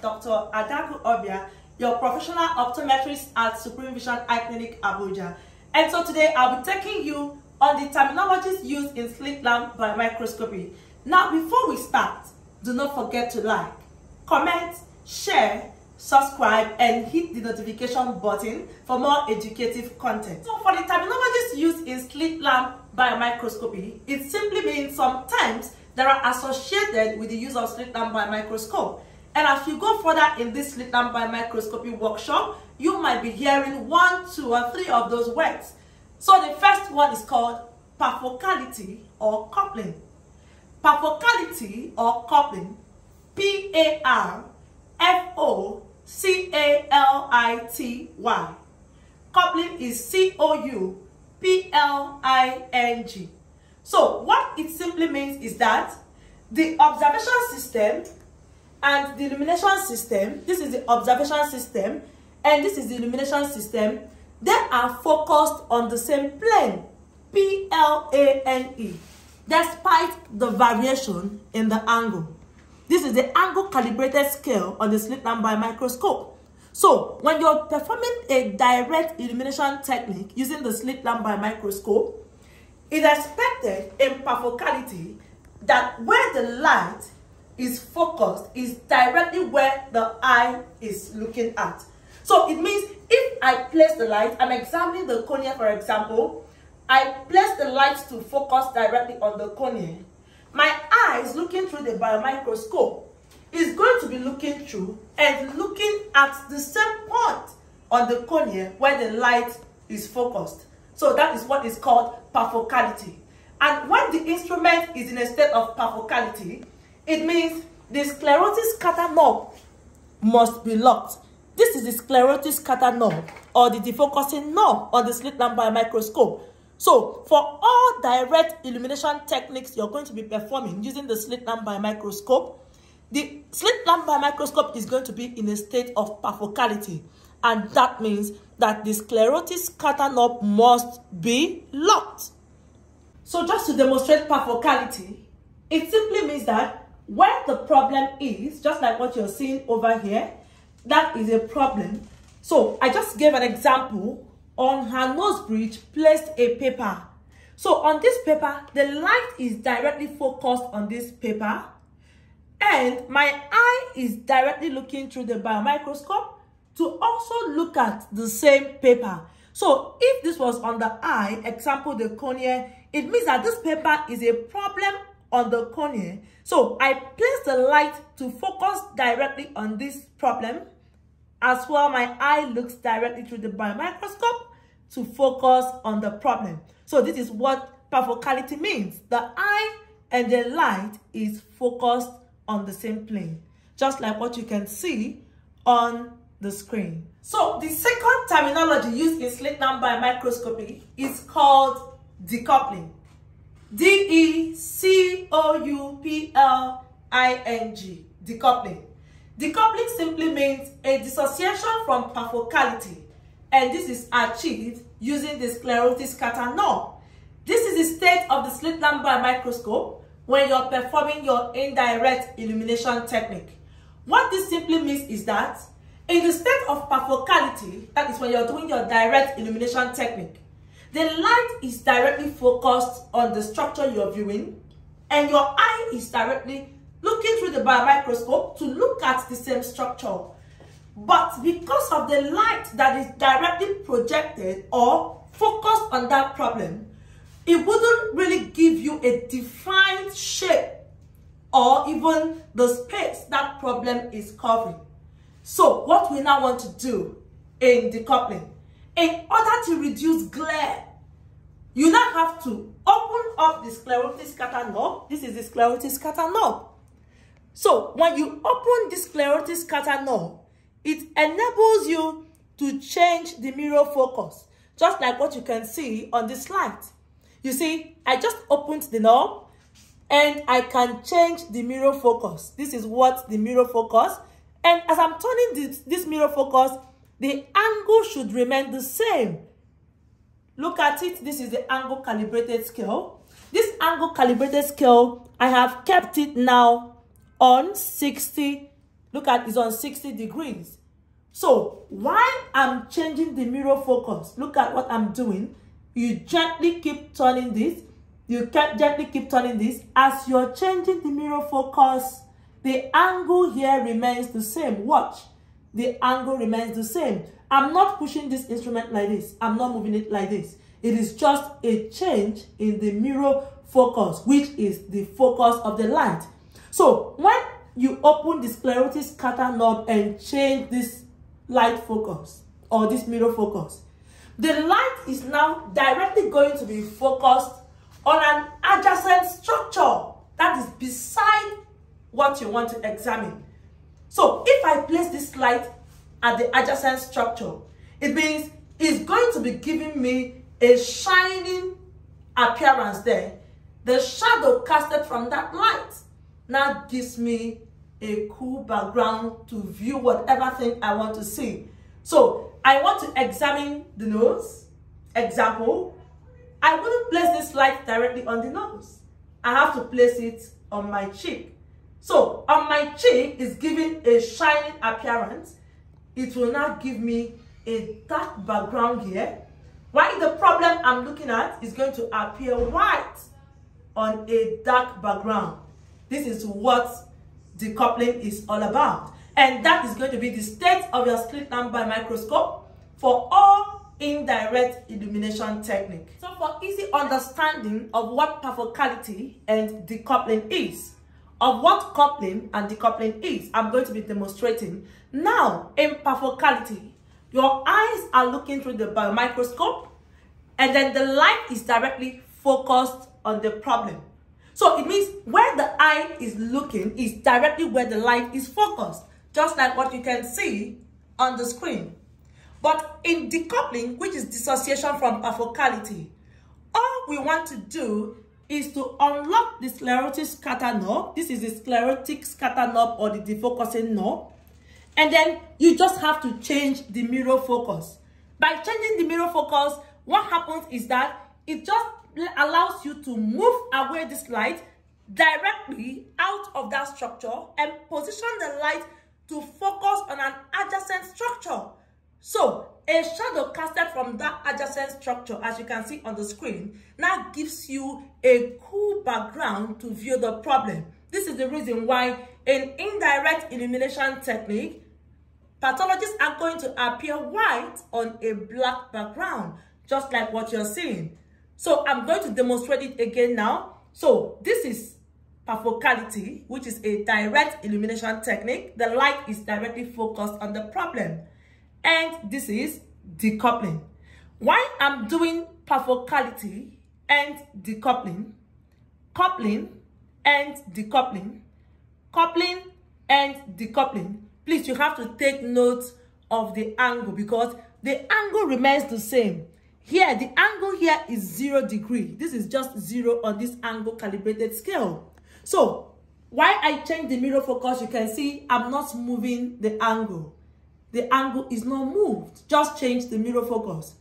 Dr. Adaku Obia, your professional optometrist at Supreme Vision Eye Clinic Abuja. And so today I'll be taking you on the terminologies used in slit lamp by microscopy. Now before we start, do not forget to like, comment, share, subscribe and hit the notification button for more educative content. So for the terminologies used in slit lamp by microscopy, it simply means sometimes that are associated with the use of slit lamp by microscope. And as you go further in this slit lamp biomicroscopy workshop, you might be hearing one, two, or three of those words. So the first one is called parfocality or coupling. Parfocality or coupling, P-A-R-F-O-C-A-L-I-T-Y. Coupling is C-O-U-P-L-I-N-G. So what it simply means is that the observation system and the illumination system, this is the observation system and this is the illumination system, they are focused on the same plane, P-L-A-N-E, despite the variation in the angle. This is the angle calibrated scale on the slit lamp by microscope. So when you're performing a direct illumination technique using the slit lamp by microscope, it expected in parfocality that where the light is focused is directly where the eye is looking at. So it means if I place the light, I'm examining the cornea for example, I place the light to focus directly on the cornea. My eye is looking through the biomicroscope is going to be looking through and looking at the same point on the cornea where the light is focused. So that is what is called parfocality. And when the instrument is in a state of parfocality, it means the sclerotic scatter knob must be locked. This is the sclerotic scatter knob or the defocusing knob on the slit lamp by microscope. So for all direct illumination techniques you're going to be performing using the slit lamp by microscope, the slit lamp by microscope is going to be in a state of parfocality. And that means that the sclerotic scatter knob must be locked. So just to demonstrate parfocality, it simply means that where the problem is, just like what you're seeing over here, that is a problem. So I just gave an example on her nose bridge, placed a paper. So on this paper, the light is directly focused on this paper and my eye is directly looking through the biomicroscope to also look at the same paper. So if this was on the eye, example the cornea, it means that this paper is a problem on the cornea. So I place the light to focus directly on this problem. As well, my eye looks directly through the biomicroscope to focus on the problem. So this is what parfocality means. The eye and the light is focused on the same plane. Just like what you can see on the screen. So the second terminology used in slit biomicroscopy is called decoupling. D-E-C-O-U-P-L-I-N-G, decoupling. Decoupling simply means a dissociation from parfocality and this is achieved using the sclerotic scatter knob. This is the state of the slit lamp by microscope when you're performing your indirect illumination technique. What this simply means is that in the state of parfocality, that is when you're doing your direct illumination technique, the light is directly focused on the structure you're viewing and your eye is directly looking through the biomicroscope to look at the same structure. But because of the light that is directly projected or focused on that problem, it wouldn't really give you a defined shape or even the space that problem is covering. So what we now want to do in decoupling, in order to reduce glare, you now have to open up the sclerotic scatter knob. This is the sclerotic scatter knob. So when you open the sclerotic scatter knob, it enables you to change the mirror focus, just like what you can see on this slide. You see, I just opened the knob and I can change the mirror focus. This is what the mirror focus and as I'm turning this, this mirror focus, the angle should remain the same. Look at it. This is the angle calibrated scale. This angle calibrated scale, I have kept it now on 60 Look at, it's on 60 degrees. So while I'm changing the mirror focus, look at what I'm doing. You gently keep turning this. You can gently keep turning this. As you're changing the mirror focus, the angle here remains the same. Watch. The angle remains the same. I'm not pushing this instrument like this. I'm not moving it like this. It is just a change in the mirror focus, which is the focus of the light. So when you open the sclerotic scatter knob and change this light focus or this mirror focus, the light is now directly going to be focused on an adjacent structure that is beside what you want to examine. So if I place this light at the adjacent structure, it means it's going to be giving me a shining appearance there. The shadow casted from that light now gives me a cool background to view whatever thing I want to see. So I want to examine the nose. Example, I wouldn't place this light directly on the nose. I have to place it on my cheek. So on my cheek is giving a shining appearance. It will now give me a dark background here. Why the problem I'm looking at is going to appear white on a dark background. This is what decoupling is all about. And that is going to be the state of your slit lamp biomicroscope for all indirect illumination technique. So for easy understanding of what perfocality and decoupling is, of what coupling and decoupling is, I'm going to be demonstrating. Now, in perfocality, your eyes are looking through the biomicroscope and then the light is directly focused on the problem. So it means where the eye is looking is directly where the light is focused, just like what you can see on the screen. But in decoupling, which is dissociation from perfocality, all we want to do is to unlock the sclerotic scatter knob. This is the sclerotic scatter knob or the defocusing knob. And then you just have to change the mirror focus. By changing the mirror focus, what happens is that it just allows you to move away this light directly out of that structure and position the light to focus on an adjacent structure. So, a shadow casted from that adjacent structure, as you can see on the screen, now gives you a cool background to view the problem. This is the reason why in indirect illumination technique, pathologies are going to appear white on a black background, just like what you're seeing. So I'm going to demonstrate it again now. So this is perfocality, which is a direct illumination technique. The light is directly focused on the problem. And this is decoupling. Why I'm doing perfocality and decoupling, coupling and decoupling, coupling and decoupling, please you have to take note of the angle because the angle remains the same. Here, the angle here is zero degree. This is just zero on this angle calibrated scale. So, why I change the mirror focus, you can see I'm not moving the angle. The angle is not moved. Just change the mirror focus.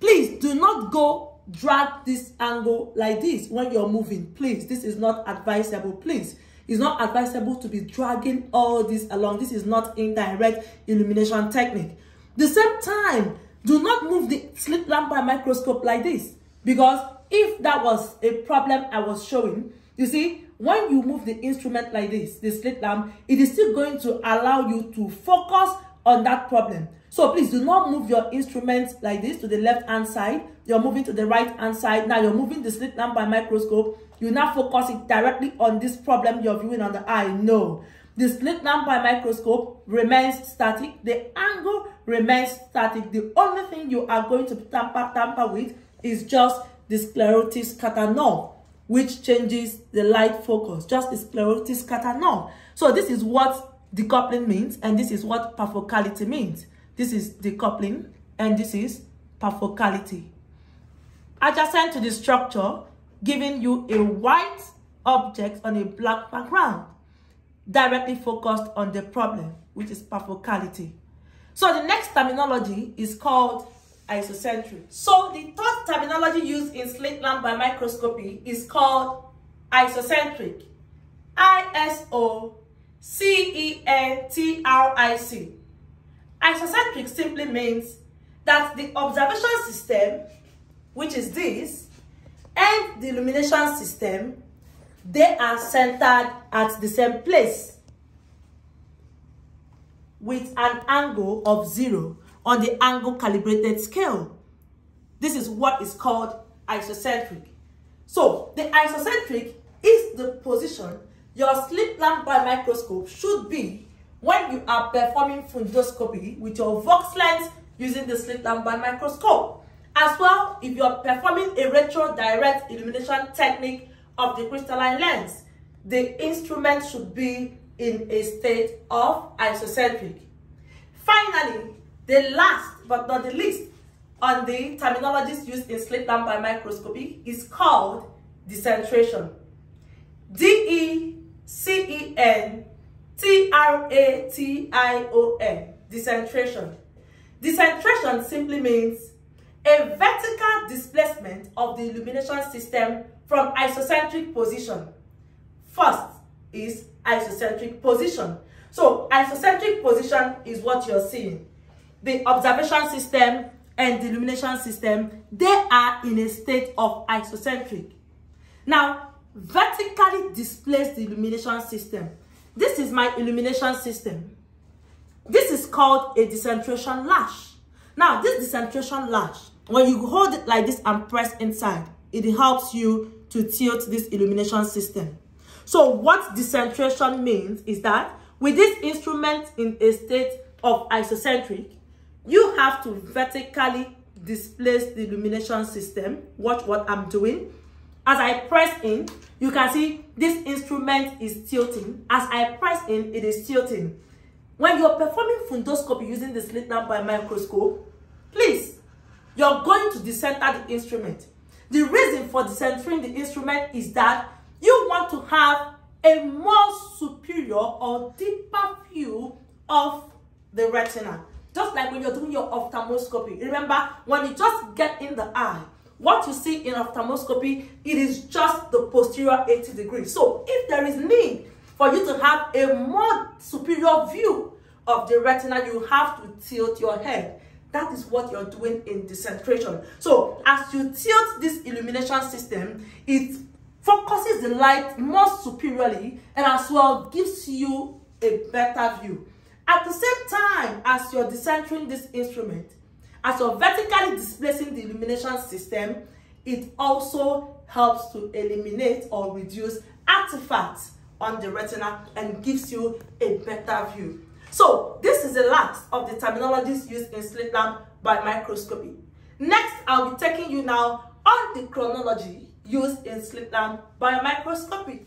Please do not go drag this angle like this when you're moving. Please, this is not advisable. Please, it's not advisable to be dragging all this along. This is not indirect illumination technique. The same time, do not move the slit lamp biomicroscope like this. Because if that was a problem I was showing, you see, when you move the instrument like this, the slit lamp, it is still going to allow you to focus on that problem. So please do not move your instrument like this to the left hand side. You're moving to the right hand side. Now you're moving the slit lamp biomicroscope. You now focus it directly on this problem you're viewing on the eye. No. The slit lamp biomicroscope remains static. The angle remains static. The only thing you are going to tamper, tamper with is just the sclerotic scatter which changes the light focus. Just the sclerotic scatter. So this is what decoupling means, and this is what perfocality means. This is decoupling, and this is perfocality. Adjacent to the structure, giving you a white object on a black background directly focused on the problem, which is perfocality. So the next terminology is called isocentric. So the third terminology used in slit lamp biomicroscopy is called isocentric. I-S-O C-E-N-T-R-I-C. Isocentric simply means that the observation system, which is this, and the illumination system, they are centered at the same place with an angle of zero on the angle calibrated scale. This is what is called isocentric. So the isocentric is the position your slit lamp biomicroscope should be when you are performing fundoscopy with your Volk lens using the slit lamp biomicroscope. As well, if you're performing a retro direct illumination technique of the crystalline lens, the instrument should be in a state of isocentric. Finally, the last but not the least on the terminologies used in slit lamp biomicroscopy is called decentration. D-E-C-E-N-T-R-A-T-I-O-N, decentration. Decentration simply means a vertical displacement of the illumination system from isocentric position. First is isocentric position. So isocentric position is what you're seeing. The observation system and the illumination system, they are in a state of isocentric. Now, vertically displace the illumination system. This is my illumination system. This is called a decentration lash. Now, this decentration lash, when you hold it like this and press inside, it helps you to tilt this illumination system. So what decentration means is that with this instrument in a state of isocentric, you have to vertically displace the illumination system. Watch what I'm doing. As I press in, you can see this instrument is tilting. As I press in, it is tilting. When you're performing fundoscopy using the slit lamp by microscope, please, you're going to decenter the instrument. The reason for decentering the instrument is that you want to have a more superior or deeper view of the retina. Just like when you're doing your ophthalmoscopy. Remember, when you just get in the eye, what you see in ophthalmoscopy, it is just the posterior 80 degrees. So if there is need for you to have a more superior view of the retina, you have to tilt your head. That is what you're doing in decentration. So as you tilt this illumination system, it focuses the light more superiorly and as well gives you a better view. At the same time as you're decentering this instrument, as you're vertically displacing the illumination system, it also helps to eliminate or reduce artifacts on the retina and gives you a better view. So this is the last of the terminologies used in slit lamp by microscopy. Next, I'll be taking you now on the chronology used in slit lamp by microscopy.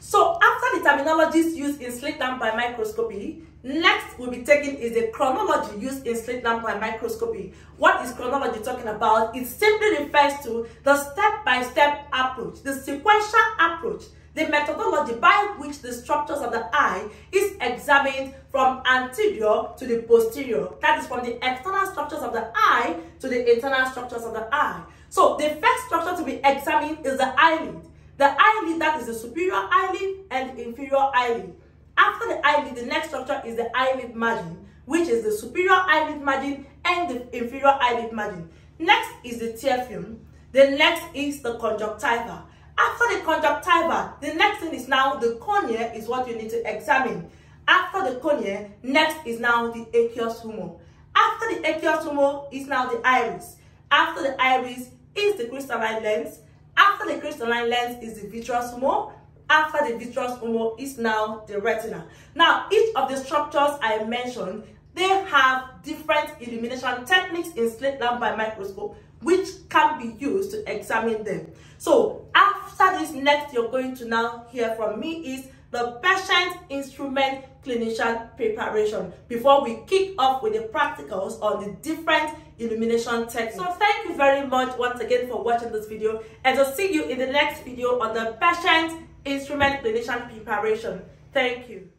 So after the terminologies used in slit lamp by microscopy, next we'll be taking is the chronology used in slit lamp biomicroscopy. What is chronology talking about? It simply refers to the step-by-step -step approach, the sequential approach the methodology by which the structures of the eye is examined from anterior to the posterior. That is from the external structures of the eye to the internal structures of the eye. So the first structure to be examined is the eyelid. The eyelid, that is the superior eyelid and the inferior eyelid. After the eyelid, the next structure is the eyelid margin, which is the superior eyelid margin and the inferior eyelid margin. Next is the tear film. The next is the conjunctiva. After the conjunctiva, the next thing is now the cornea is what you need to examine. After the cornea, next is now the aqueous humor. After the aqueous humor is now the iris. After the iris is the crystalline lens. After the crystalline lens is the vitreous humor. After the vitreous humor is now the retina. Now, each of the structures I mentioned, they have different illumination techniques in slit lamp biomicroscope which can be used to examine them. So after this next you're going to now hear from me is the patient instrument clinician preparation before we kick off with the practicals on the different illumination techniques. So thank you very much once again for watching this video and I'll see you in the next video on the patient instrument clinician preparation. Thank you.